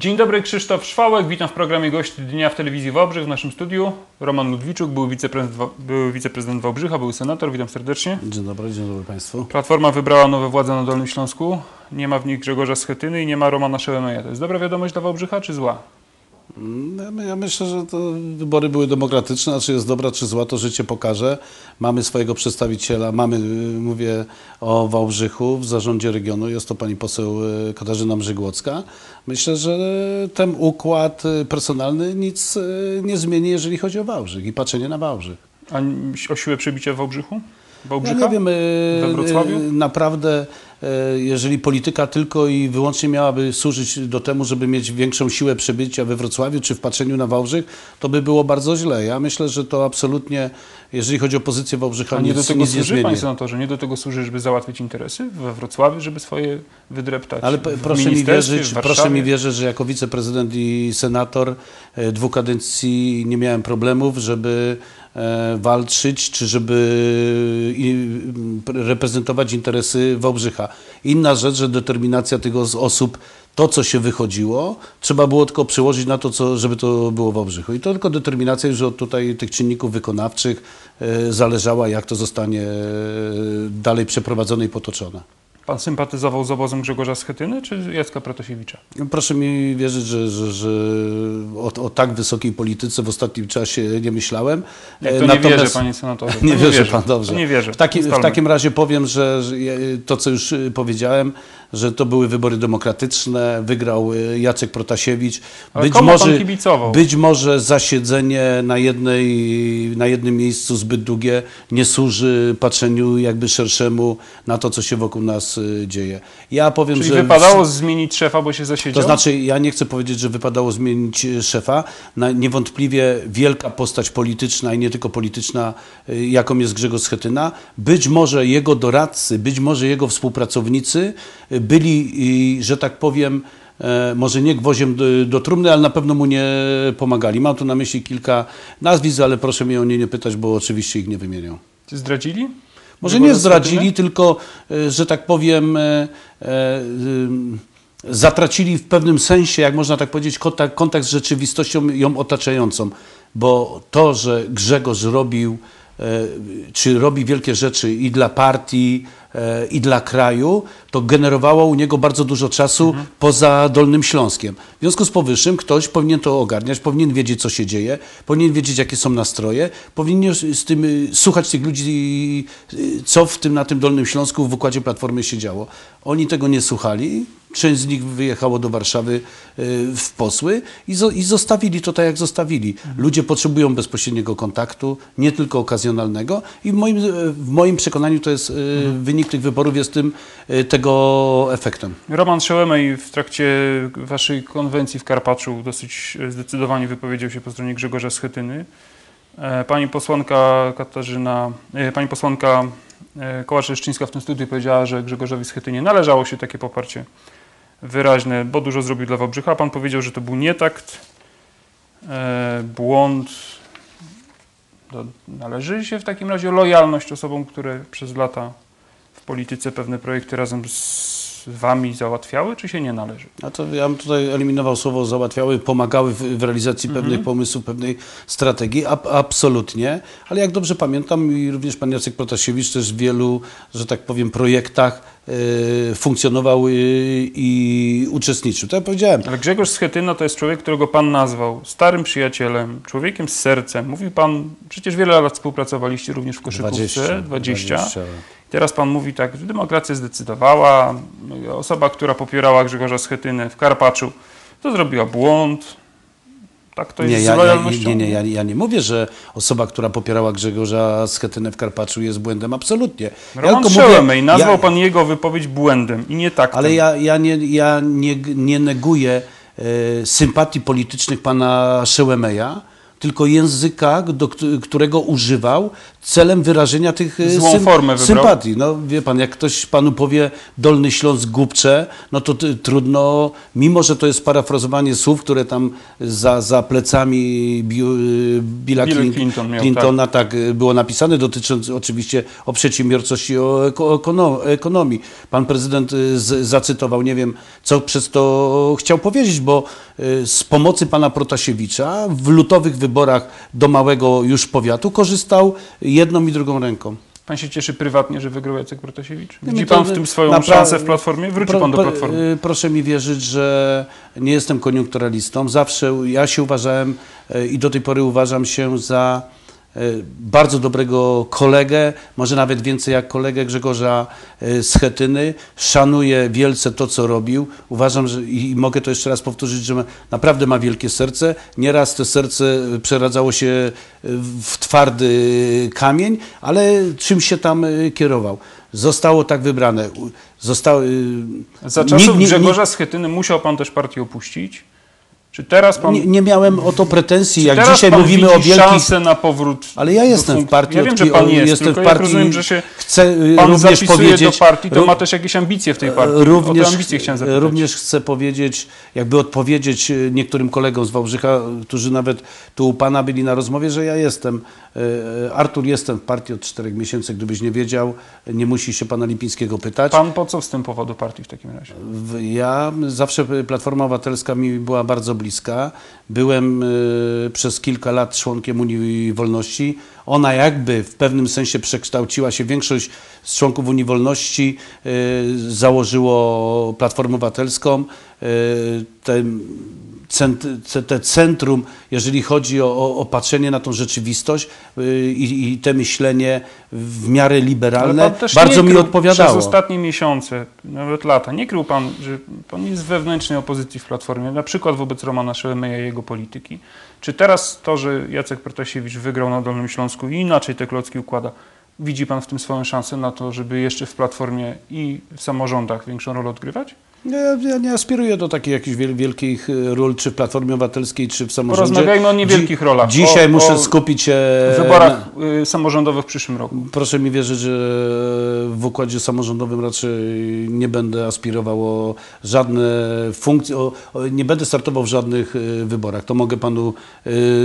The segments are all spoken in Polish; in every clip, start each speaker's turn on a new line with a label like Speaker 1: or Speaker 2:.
Speaker 1: Dzień dobry, Krzysztof Szwałek. Witam w programie Gość Dnia w Telewizji Wałbrzych. W naszym studiu Roman Ludwiczuk, był wiceprezydent, był wiceprezydent Wałbrzycha, był senator. Witam serdecznie.
Speaker 2: Dzień dobry, dzień dobry Państwu.
Speaker 1: Platforma wybrała nowe władze na Dolnym Śląsku. Nie ma w nich Grzegorza Schetyny i nie ma Romana Szełemeja. To jest dobra wiadomość dla Wałbrzycha, czy zła?
Speaker 2: Ja, my- ja myślę, że to wybory były demokratyczne, a czy jest dobra, czy zła, to życie pokaże. Mamy swojego przedstawiciela, mamy, y, mówię o Wałbrzychu w zarządzie regionu, jest to pani poseł y, Katarzyna Mrzygłocka. Myślę, że ten układ y, personalny nic nie zmieni, jeżeli chodzi o Wałbrzych i patrzenie na Wałbrzych.
Speaker 1: A o siłę przebicia w Wałbrzychu?
Speaker 2: Ja
Speaker 1: Wałbrzycha?
Speaker 2: nie wiem,
Speaker 1: We Wrocławiu?
Speaker 2: naprawdę, jeżeli polityka tylko i wyłącznie miałaby służyć do temu, żeby mieć większą siłę przebycia we Wrocławiu czy w patrzeniu na Wałbrzych, to by było bardzo źle. Ja myślę, że to absolutnie, jeżeli chodzi o pozycję Wałbrzycha,
Speaker 1: A nie
Speaker 2: nic,
Speaker 1: do tego
Speaker 2: nic nie
Speaker 1: służy,
Speaker 2: zmieni.
Speaker 1: panie senatorze? Nie do tego służy, żeby załatwić interesy we Wrocławiu, żeby swoje wydreptać
Speaker 2: Ale proszę mi, wierzyć, proszę mi wierzyć, że jako wiceprezydent i senator e, dwóch kadencji nie miałem problemów, żeby e, walczyć, czy żeby reprezentować interesy Wałbrzycha. Inna rzecz, że determinacja tych os- osób, to co się wychodziło, trzeba było tylko przełożyć na to, co, żeby to było w Wałbrzychu. I to tylko determinacja już od tutaj tych czynników wykonawczych e, zależała, jak to zostanie e, dalej przeprowadzone i potoczone.
Speaker 1: Pan sympatyzował z obozem Grzegorza Schetyny, czy Jacka Protasiewicza?
Speaker 2: No, Proszę mi wierzyć, że, że, że o, o tak wysokiej polityce w ostatnim czasie nie myślałem.
Speaker 1: Jak
Speaker 2: E,
Speaker 1: to nie wierzę, panie senatorze. To
Speaker 2: Nie wierzy pan, dobrze.
Speaker 1: To nie wierzę.
Speaker 2: W, taki, w takim razie powiem, że, to, co już powiedziałem, że to były wybory demokratyczne, wygrał y, Jacek Protasiewicz.
Speaker 1: Ale pan kibicował?
Speaker 2: być może zasiedzenie na, jednej, na jednym miejscu zbyt długie nie służy patrzeniu jakby szerszemu na to, co się wokół nas y, dzieje. Ja powiem,
Speaker 1: Czyli
Speaker 2: że...
Speaker 1: wypadało zmienić szefa, bo się zasiedział?
Speaker 2: To znaczy, ja nie chcę powiedzieć, że wypadało zmienić e, szefa. Niewątpliwie wielka postać polityczna i nie tylko polityczna, jaką jest Grzegorz Schetyna. Być może jego doradcy, być może jego współpracownicy byli, że tak powiem, e, może nie gwoziem do, trumny, ale na pewno mu nie pomagali. Mam tu na myśli kilka nazwisk, ale proszę mnie o nie nie pytać, bo oczywiście ich nie wymienią.
Speaker 1: Czy zdradzili?
Speaker 2: Może nie zdradzili, tylko, e, że tak powiem, e, zatracili w pewnym sensie, jak można tak powiedzieć, kontakt, kontakt z rzeczywistością ją otaczającą. Bo to, że Grzegorz robił, czy robi wielkie rzeczy i dla partii, i dla kraju, to generowało u niego bardzo dużo czasu poza Dolnym Śląskiem. W związku z powyższym ktoś powinien to ogarniać, powinien wiedzieć, co się dzieje, powinien wiedzieć, jakie są nastroje, powinien z tym y, słuchać tych ludzi, y, co w tym, na tym Dolnym Śląsku w układzie Platformy się działo. Oni tego nie słuchali. Część z nich wyjechało do Warszawy y, w posły i, zo, i zostawili to tak, jak zostawili. Ludzie potrzebują bezpośredniego kontaktu, nie tylko okazjonalnego i w moim, w moim przekonaniu to jest, y, wynik tych wyborów jest tym, y, tego efektem.
Speaker 1: Roman Szełemej w trakcie waszej konwencji w Karpaczu dosyć zdecydowanie wypowiedział się po stronie Grzegorza Schetyny. E, Pani posłanka Katarzyna, e, pani posłanka e, Kołacz-Leszczyńska w tym studiu powiedziała, że Grzegorzowi Schetynie należało się takie poparcie wyraźne, bo dużo zrobił dla Wałbrzycha. Pan powiedział, że to był nietakt, błąd. To należy się w takim razie lojalność osobom, które przez lata polityce pewne projekty razem z wami załatwiały, czy się nie należy?
Speaker 2: A to ja bym tutaj eliminował słowo załatwiały, pomagały w, w realizacji pewnych pomysłów, pewnej strategii, Ab, absolutnie. Ale jak dobrze pamiętam i również pan Jacek Protasiewicz też w wielu, że tak powiem, projektach funkcjonował i, i uczestniczył. Tak jak powiedziałem,
Speaker 1: Ale Grzegorz Schetyna to jest człowiek, którego pan nazwał starym przyjacielem, człowiekiem z sercem. Mówił pan, przecież wiele lat współpracowaliście również w koszykówce, 20. Teraz pan mówi tak, że demokracja zdecydowała, osoba, która popierała Grzegorza Schetynę w Karpaczu, to zrobiła błąd. Tak to jest
Speaker 2: Nie, ja, ja, nie, nie ja, ja nie mówię, że osoba, która popierała Grzegorza Schetynę w Karpaczu jest błędem, absolutnie. Ja
Speaker 1: Roman
Speaker 2: mówię-
Speaker 1: Szełemej nazwał
Speaker 2: ja-
Speaker 1: pan jego wypowiedź błędem i nie tak.
Speaker 2: Ale ja, ja, nie, ja nie, nie neguję e, sympatii politycznych pana Szełemeja, tylko języka, do kt- którego używał celem wyrażenia tych e,
Speaker 1: Złą formę wybrał.
Speaker 2: sympatii. No wie pan, jak ktoś panu powie Dolny Śląsk głupcze, no to trudno, mimo że to jest parafrazowanie słów, które tam za, za plecami Bi- Billa
Speaker 1: Bill
Speaker 2: Clin-
Speaker 1: Clinton miał,
Speaker 2: Clintona tak. y, było napisane, dotyczące oczywiście o przedsiębiorczości, o eko, ekono, ekonomii. Pan prezydent zacytował, nie wiem, co przez to chciał powiedzieć, bo z pomocy pana Protasiewicza w lutowych wyborach do małego już powiatu korzystał jedną i drugą ręką.
Speaker 1: Pan się cieszy prywatnie, że wygrał Jacek Protasiewicz? Widzi pan w tym swoją szansę w Platformie? Wróci
Speaker 2: Pro-
Speaker 1: pan do Platformy.
Speaker 2: y, Proszę mi wierzyć, że nie jestem koniunkturalistą. Zawsze ja się uważałem y, i do tej pory uważam się za bardzo dobrego kolegę, może nawet więcej jak kolegę Grzegorza Schetyny. Szanuję wielce to, co robił. Uważam, że i mogę to jeszcze raz powtórzyć, że ma, naprawdę ma wielkie serce. Nieraz to serce przeradzało się w twardy kamień, ale czym się tam kierował. Zostało tak wybrane. Zostało,
Speaker 1: Za
Speaker 2: nikt
Speaker 1: czasów Grzegorza Schetyny musiał pan też partię opuścić? Czy teraz pan...
Speaker 2: Nie, nie miałem o to pretensji. Jak dzisiaj mówimy o wielkich.
Speaker 1: szansę na powrót
Speaker 2: Ale ja jestem w partii.
Speaker 1: Ja wiem, że pan jest,
Speaker 2: jestem
Speaker 1: tylko
Speaker 2: w
Speaker 1: jak
Speaker 2: partii.
Speaker 1: rozumiem, że się
Speaker 2: Chcę y,
Speaker 1: pan
Speaker 2: również powiedzieć.
Speaker 1: do partii, to ma też jakieś ambicje w tej partii.
Speaker 2: Również,
Speaker 1: o te ambicje chciałem zapytać.
Speaker 2: również chcę powiedzieć, jakby odpowiedzieć y, niektórym kolegom z Wałbrzycha, y, którzy nawet tu u Pana byli na rozmowie, że ja jestem, y, y, Artur jestem w partii od czterech miesięcy, gdybyś nie wiedział, nie musi się Pana Lipińskiego pytać.
Speaker 1: Pan po co wstępował do partii w takim razie?
Speaker 2: Ja zawsze Platforma Obywatelska mi była bardzo bliska. Byłem y, przez kilka lat członkiem Unii Wolności. Ona jakby w pewnym sensie przekształciła się. Większość z członków Unii Wolności y, założyło Platformę Obywatelską. Y, te, cent, ce- te centrum, jeżeli chodzi o, o, o patrzenie na tą rzeczywistość y, i, i te myślenie w miarę liberalne, bardzo mi odpowiadało.
Speaker 1: Przez ostatnie miesiące, nawet lata, nie krył pan, że pan jest w wewnętrznej opozycji w Platformie, na przykład wobec Romana Szełemeja i jego polityki. Czy teraz to, że Jacek Protasiewicz wygrał na Dolnym Śląsku i inaczej te klocki układa, widzi pan w tym swoją szansę na to, żeby jeszcze w Platformie i w samorządach większą rolę odgrywać?
Speaker 2: Nie, ja nie aspiruję do takich jakichś wiel, wielkich y, ról, czy w Platformie Obywatelskiej, czy w samorządzie.
Speaker 1: Porozmawiajmy o niewielkich rolach.
Speaker 2: Dzisiaj
Speaker 1: O-
Speaker 2: muszę
Speaker 1: o
Speaker 2: skupić się
Speaker 1: W wyborach y, samorządowych w przyszłym roku.
Speaker 2: Na, proszę mi wierzyć, że w układzie samorządowym raczej nie będę aspirował o żadne funkcje, o, nie będę startował w żadnych y, wyborach. To mogę panu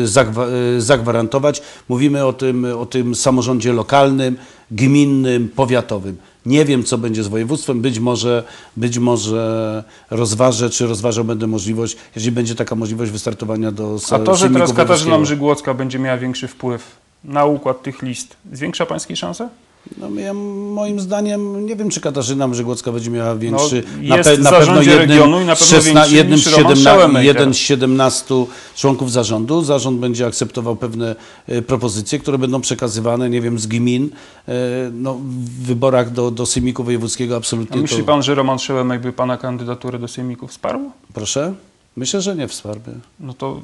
Speaker 2: zagwa, zagwarantować. Mówimy o tym, o tym samorządzie lokalnym, gminnym, powiatowym. Nie wiem, co będzie z województwem. Być może, być może rozważę, czy rozważał będę możliwość, jeżeli będzie taka możliwość wystartowania do
Speaker 1: A to, że teraz Katarzyna. Mrzygłocka będzie miała większy wpływ na układ tych list, zwiększa pańskie szanse?
Speaker 2: No, ja, moim zdaniem, nie wiem, czy Katarzyna Mrzygłocka będzie miała większy.
Speaker 1: No, jest w zarządzie regionu i na pewno większy
Speaker 2: jednym,
Speaker 1: niż
Speaker 2: z
Speaker 1: Roman
Speaker 2: 17,
Speaker 1: Szełemej
Speaker 2: jeden z 17 członków zarządu. Zarząd będzie akceptował pewne e, propozycje, które będą przekazywane, nie wiem, z gmin. E, no, w wyborach do, do Sejmiku Wojewódzkiego
Speaker 1: A
Speaker 2: absolutnie
Speaker 1: myśli
Speaker 2: to...
Speaker 1: pan, że Roman Szełemek by pana kandydaturę do Sejmiku wsparł?
Speaker 2: Proszę? Myślę, że nie wsparłby.
Speaker 1: No to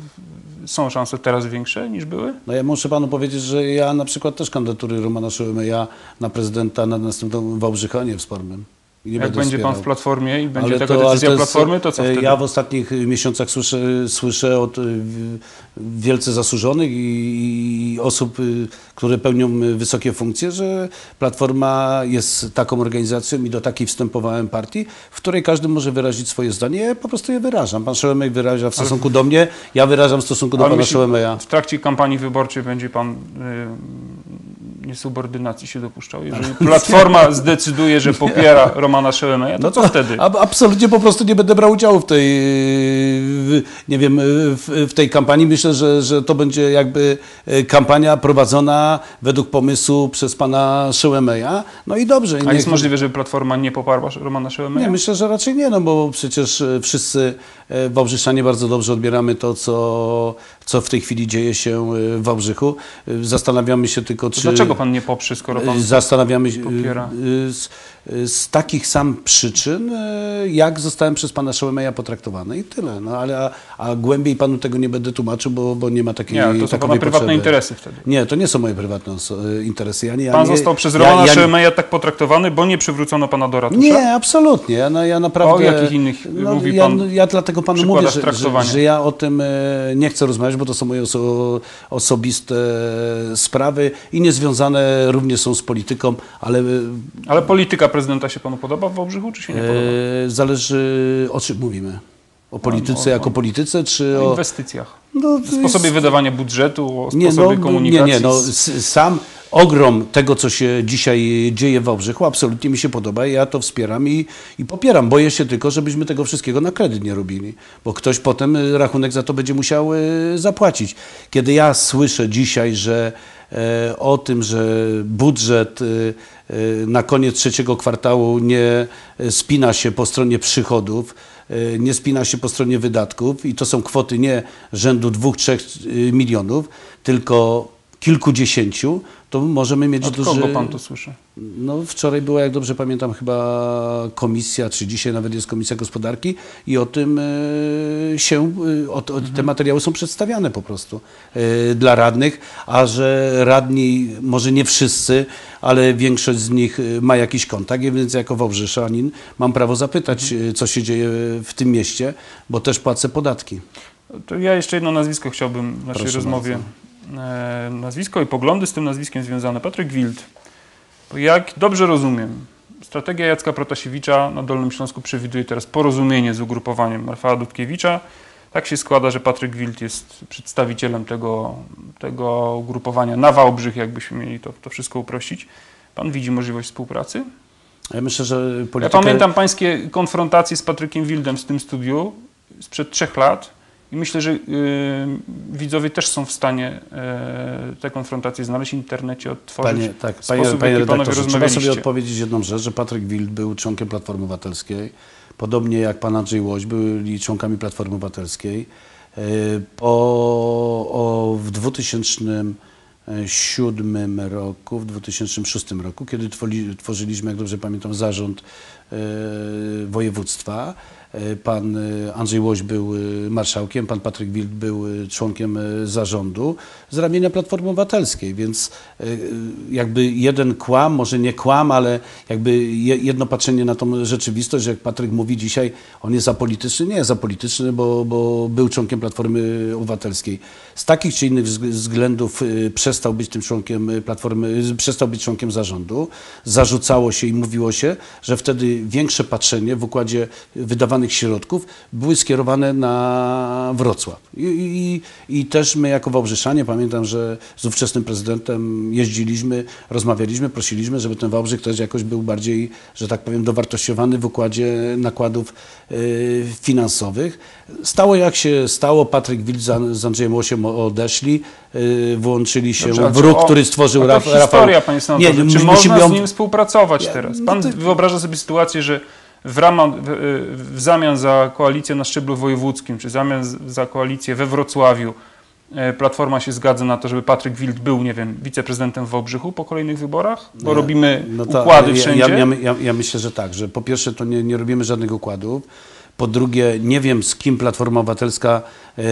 Speaker 1: są szanse teraz większe niż były?
Speaker 2: No ja muszę panu powiedzieć, że ja na przykład też kandydatury Romana Szełemeja na prezydenta na następną Wałbrzycha nie wsparłbym. I nie
Speaker 1: Jak będzie pan
Speaker 2: wspierał.
Speaker 1: w Platformie i będzie
Speaker 2: Ale
Speaker 1: taka
Speaker 2: to- ale
Speaker 1: decyzja
Speaker 2: to jest-
Speaker 1: Platformy, to co
Speaker 2: e,
Speaker 1: wtedy?
Speaker 2: Ja w ostatnich miesiącach słyszę, słyszę od w- wielce zasłużonych i, i osób, y, które pełnią wysokie funkcje, że Platforma jest taką organizacją i do takiej wstępowałem partii, w której każdy może wyrazić swoje zdanie. Ja po prostu je wyrażam. Pan Szełemej wyraża w stosunku do mnie, ja wyrażam w stosunku do
Speaker 1: Ale
Speaker 2: pana Szełemeja.
Speaker 1: W trakcie kampanii wyborczej będzie pan y, niesubordynacji się dopuszczał. Jeżeli Platforma zdecyduje, że popiera Romana Szełemeja, to co wtedy?
Speaker 2: Absolutnie po prostu nie będę brał udziału w tej, nie wiem, w, w tej kampanii. Myślę, że, że to będzie jakby e, kampania prowadzona według pomysłu przez pana Szełemeja. No i dobrze.
Speaker 1: A jest możliwe, żeby Platforma nie poparła Romana Szełemeja?
Speaker 2: Nie, myślę, że raczej nie, no bo przecież e, wszyscy e, Wałbrzyszanie bardzo dobrze odbieramy to, co, co w tej chwili dzieje się w Wałbrzychu. Zastanawiamy się tylko, czy...
Speaker 1: Dlaczego dlaczego pan nie poprze, skoro pan...
Speaker 2: Zastanawiamy się
Speaker 1: popiera?
Speaker 2: Z, takich sam przyczyn, y, jak zostałem przez pana Szołemeja potraktowany i tyle. No, ale, a, a głębiej panu tego nie będę tłumaczył, bo, bo nie ma takiej
Speaker 1: Nie, to są pana prywatne
Speaker 2: potrzeby.
Speaker 1: interesy wtedy.
Speaker 2: Nie, to nie są moje prywatne y, interesy. Ja nie, ja
Speaker 1: Pan
Speaker 2: nie,
Speaker 1: został przez
Speaker 2: ja-
Speaker 1: Romana
Speaker 2: ja,
Speaker 1: Szymeja tak potraktowany, bo nie przywrócono pana do ratusza?
Speaker 2: Nie, absolutnie. Ja, no, ja naprawdę.
Speaker 1: O jakich innych
Speaker 2: no,
Speaker 1: mówi
Speaker 2: ja,
Speaker 1: pan
Speaker 2: ja dlatego panu mówię, że, że, że ja o tym e, nie chcę rozmawiać, bo to są moje oso, osobiste sprawy i niezwiązane również są z polityką, ale e,
Speaker 1: Ale polityka prezydenta się panu podoba w Wałbrzychu, czy się nie podoba?
Speaker 2: e, zależy o czym mówimy. O polityce
Speaker 1: o-
Speaker 2: jako polityce, czy
Speaker 1: O inwestycjach.
Speaker 2: No,
Speaker 1: Sposobie
Speaker 2: jest-
Speaker 1: wydawania budżetu, o
Speaker 2: nie,
Speaker 1: sposobie
Speaker 2: no,
Speaker 1: komunikacji.
Speaker 2: Nie, nie, no, sam ogrom tego, co się dzisiaj dzieje w Wałbrzychu, absolutnie mi się podoba i ja to wspieram i, i popieram. Boję się tylko, żebyśmy tego wszystkiego na kredyt nie robili, bo ktoś potem y, rachunek za to będzie musiał y, zapłacić. Kiedy ja słyszę dzisiaj, że e, o tym, że budżet y, y, na koniec trzeciego kwartału nie spina się po stronie przychodów, nie spina się po stronie wydatków i to są kwoty nie rzędu 2-3 milionów, tylko kilkudziesięciu, to możemy mieć
Speaker 1: Od
Speaker 2: duży...
Speaker 1: kogo pan to słyszy?
Speaker 2: No wczoraj była, jak dobrze pamiętam, chyba komisja, czy dzisiaj nawet jest komisja gospodarki i o tym e, się, e, o, o, te materiały są przedstawiane po prostu e, dla radnych, a że radni, może nie wszyscy, ale większość z nich ma jakiś kontakt, więc jako Wałbrzyszanin mam prawo zapytać, e, co się dzieje w tym mieście, bo też płacę podatki.
Speaker 1: To ja jeszcze jedno nazwisko chciałbym w naszej
Speaker 2: Proszę
Speaker 1: rozmowie. E, nazwisko i poglądy z tym nazwiskiem związane. Patryk Wild. Jak dobrze rozumiem, strategia Jacka Protasiewicza na Dolnym Śląsku przewiduje teraz porozumienie z ugrupowaniem Rafała Dudkiewicza. Tak się składa, że Patryk Wild jest przedstawicielem tego, tego ugrupowania na Wałbrzych, jakbyśmy mieli to, to wszystko uprościć. Pan widzi możliwość współpracy?
Speaker 2: Ja myślę, że
Speaker 1: Ja pamiętam pańskie konfrontacje z Patrykiem Wildem w tym studiu sprzed trzech lat i myślę, że y, widzowie też są w stanie y, te konfrontacje znaleźć w internecie, odtworzyć
Speaker 2: Panie, tak,
Speaker 1: sposób,
Speaker 2: panie,
Speaker 1: w
Speaker 2: panie redaktorze, trzeba sobie odpowiedzieć jedną rzecz, że Patryk Wild był członkiem Platformy Obywatelskiej, podobnie jak pan Andrzej Łoś byli członkami Platformy Obywatelskiej. E, Po, o, w 2007 roku, w 2006 roku, kiedy tworzyliśmy, jak dobrze pamiętam, zarząd e, województwa, pan e, Andrzej Łoś był e, marszałkiem, pan Patryk Wild był e, członkiem e, zarządu z ramienia Platformy Obywatelskiej, więc e, jakby jeden kłam, może nie kłam, ale jakby je- jedno patrzenie na tą rzeczywistość, że jak Patryk mówi dzisiaj, on jest apolityczny, nie jest apolityczny, bo, bo był członkiem Platformy Obywatelskiej. Z takich czy innych wzg- względów e, przestał być tym członkiem e, Platformy, e, przestał być członkiem zarządu. Zarzucało się i mówiło się, że wtedy większe patrzenie w układzie wydawanych środków były skierowane na Wrocław. I, i, i też my jako Wałbrzyszanie, pamiętam, że z ówczesnym prezydentem jeździliśmy, rozmawialiśmy, prosiliśmy, żeby ten Wałbrzych też jakoś był bardziej, że tak powiem, dowartościowany w układzie nakładów y, finansowych. Stało jak się stało, Patryk Wild z, z Andrzejem Łosiem odeszli, y, włączyli się
Speaker 1: Dobrze,
Speaker 2: w ruch,
Speaker 1: o-
Speaker 2: który stworzył Rafał.
Speaker 1: historia, panie senatorze.
Speaker 2: Nie,
Speaker 1: czy
Speaker 2: my-
Speaker 1: można
Speaker 2: musimy ją-
Speaker 1: z nim współpracować teraz?
Speaker 2: no
Speaker 1: Pan
Speaker 2: to-
Speaker 1: wyobraża sobie sytuację, że w, ramach, w, w zamian za koalicję na szczeblu wojewódzkim, czy w zamian za koalicję we Wrocławiu, e, Platforma się zgadza na to, żeby Patryk Wild był, nie wiem, wiceprezydentem w Wałbrzychu po kolejnych wyborach? Bo
Speaker 2: Nie,
Speaker 1: robimy
Speaker 2: no to
Speaker 1: układy
Speaker 2: ja,
Speaker 1: wszędzie.
Speaker 2: Ja, ja, ja, myślę, że tak, że po pierwsze to nie, nie robimy żadnych układów. Po drugie, nie wiem z kim Platforma Obywatelska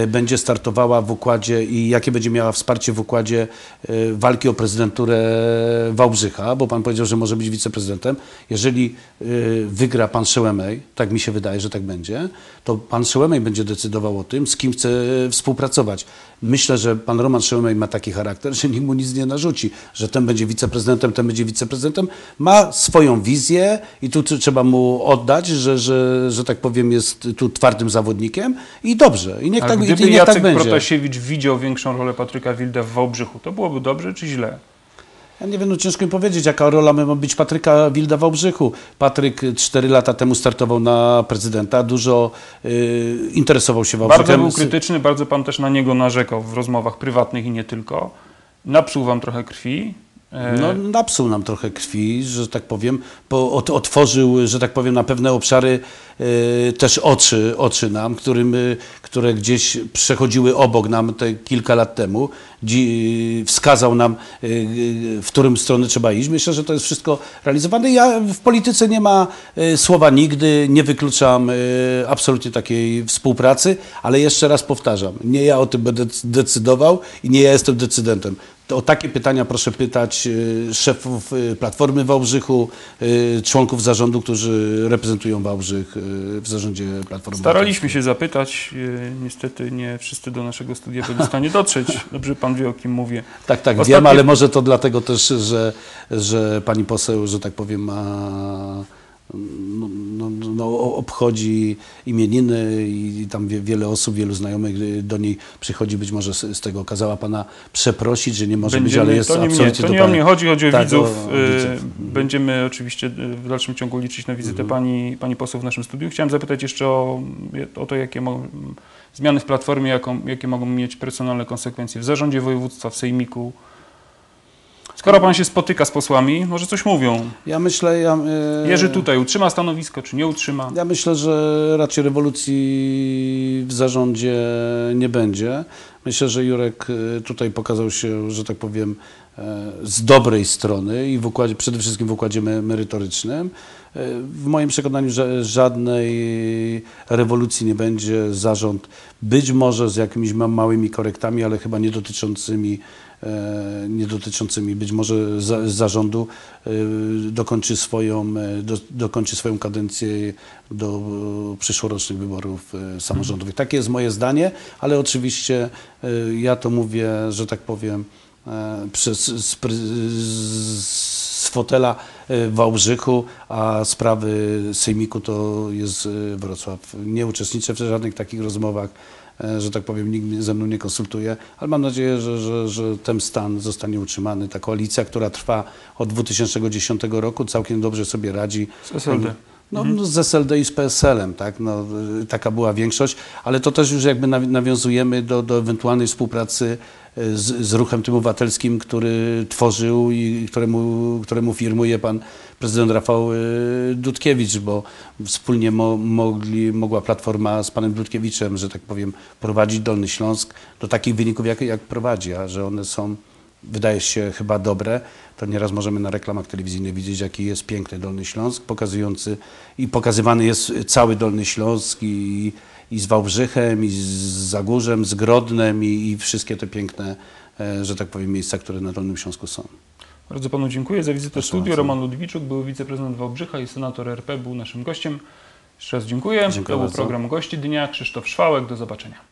Speaker 2: będzie startowała w układzie i jakie będzie miała wsparcie w układzie e, walki o prezydenturę Wałbrzycha, bo pan powiedział, że może być wiceprezydentem. Jeżeli e, wygra pan Szełemej, tak mi się wydaje, że tak będzie, to pan Szełemej będzie decydował o tym, z kim chce współpracować. Myślę, że pan Roman Szełemej ma taki charakter, że nikt mu nic nie narzuci, że ten będzie wiceprezydentem, ten będzie wiceprezydentem. Ma swoją wizję i tu tr- trzeba mu oddać, że, że, że tak powiem jest tu twardym zawodnikiem i dobrze. I niech Tak, i
Speaker 1: gdyby
Speaker 2: niech
Speaker 1: Jacek
Speaker 2: tak.
Speaker 1: Protasiewicz widział większą rolę Patryka Wilda w Wałbrzychu, to byłoby dobrze czy źle?
Speaker 2: Ja nie wiem, no ciężko mi powiedzieć, jaka rola ma być Patryka Wilda w Wałbrzychu. Patryk cztery lata temu startował na prezydenta, dużo y, interesował się Wałbrzychem.
Speaker 1: Bardzo był krytyczny, bardzo pan też na niego narzekał w rozmowach prywatnych i nie tylko. Napsuł wam trochę krwi. E,
Speaker 2: No, napsuł nam trochę krwi, że tak powiem, bo ot- otworzył, że tak powiem, na pewne obszary e, też oczy, oczy nam, którym, e, które gdzieś przechodziły obok nam te kilka lat temu. Dzi- wskazał nam, e, w którym stronę trzeba iść. Myślę, że to jest wszystko realizowane. Ja w polityce nie ma e, słowa nigdy, nie wykluczam e, absolutnie takiej współpracy, ale jeszcze raz powtarzam, nie ja o tym będę decydował i nie ja jestem decydentem. To o takie pytania proszę pytać y, szefów y, Platformy Wałbrzychu, y, członków zarządu, którzy reprezentują Wałbrzych w zarządzie Platformy
Speaker 1: Staraliśmy się zapytać, niestety nie wszyscy do naszego studia byli w stanie dotrzeć. Dobrze pan wie, o kim mówię.
Speaker 2: Tak, tak,
Speaker 1: Ostatnie-
Speaker 2: wiem, ale może to dlatego też, że, że pani poseł, że tak powiem, ma, no, no, no, obchodzi imieniny i tam wie- wiele osób, wielu znajomych y, do niej przychodzi, być może z, z tego kazała pana przeprosić, że nie może być, ale jest
Speaker 1: to nie, mnie,
Speaker 2: absolutnie
Speaker 1: to
Speaker 2: do
Speaker 1: nie o mnie chodzi, chodzi o
Speaker 2: Tak,
Speaker 1: widzów.
Speaker 2: o
Speaker 1: E,
Speaker 2: widzów.
Speaker 1: Będziemy oczywiście e, w dalszym ciągu liczyć na wizytę pani, pani poseł w naszym studiu. Chciałem zapytać jeszcze o, o to, jakie mogą, zmiany w Platformie, jaką, jakie mogą mieć personalne konsekwencje w zarządzie województwa, w sejmiku. Skoro pan się spotyka z posłami, może coś mówią.
Speaker 2: Ja myślę, ja, e,
Speaker 1: Jerzy tutaj utrzyma stanowisko, czy nie utrzyma?
Speaker 2: Ja myślę, że raczej rewolucji w zarządzie nie będzie. Myślę, że Jurek e, tutaj pokazał się, że tak powiem, e, z dobrej strony i w układzie, przede wszystkim w układzie me- merytorycznym. W moim przekonaniu że żadnej rewolucji nie będzie. Zarząd być może z jakimiś ma- małymi korektami, ale chyba nie dotyczącymi, e, nie dotyczącymi być może za, zarządu e, dokończy swoją, e, do, dokończy swoją kadencję do przyszłorocznych wyborów samorządowych. Takie jest moje zdanie, ale oczywiście ja to mówię, że tak powiem, przez, z, z fotela e, w Wałbrzychu, a sprawy Sejmiku to jest e, Wrocław. Nie uczestniczę w żadnych takich rozmowach, e, że tak powiem, nikt ze mną nie konsultuje, ale mam nadzieję, że, że, że ten stan zostanie utrzymany. Ta koalicja, która trwa od 2010 roku, całkiem dobrze sobie radzi.
Speaker 1: Z SLD.
Speaker 2: No, no z SLD i z PSL-em, tak? No, taka była większość, ale to też już jakby nawi- nawiązujemy do, do ewentualnej współpracy z, z ruchem tym obywatelskim, który tworzył i któremu, któremu firmuje pan prezydent Rafał y, Dudkiewicz, bo wspólnie mo, mogli, mogła Platforma z panem Dudkiewiczem, że tak powiem, prowadzić Dolny Śląsk do takich wyników, jak, jak prowadzi, a że one są wydaje się chyba dobre, to nieraz możemy na reklamach telewizyjnych widzieć, jaki jest piękny Dolny Śląsk, pokazujący i pokazywany jest cały Dolny Śląsk i, i z Wałbrzychem, i z Zagórzem, z Grodnem i, i wszystkie te piękne, e, że tak powiem, miejsca, które na Dolnym Śląsku są.
Speaker 1: Bardzo panu dziękuję za wizytę w studiu. Roman Ludwiczuk był wiceprezydent Wałbrzycha i senator RP był naszym gościem. Jeszcze raz dziękuję.
Speaker 2: Dziękuję
Speaker 1: to był
Speaker 2: bardzo.
Speaker 1: program Gości Dnia. Krzysztof Szwałek. Do zobaczenia.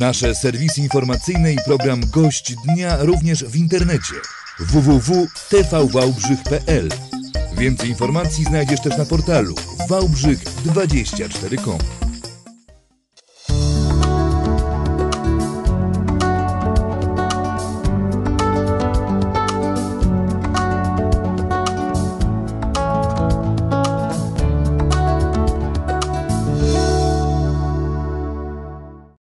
Speaker 3: Nasze serwisy informacyjne i program Gość Dnia również w internecie. www.tvwałbrzych.pl Więcej informacji znajdziesz też na portalu wałbrzych24.com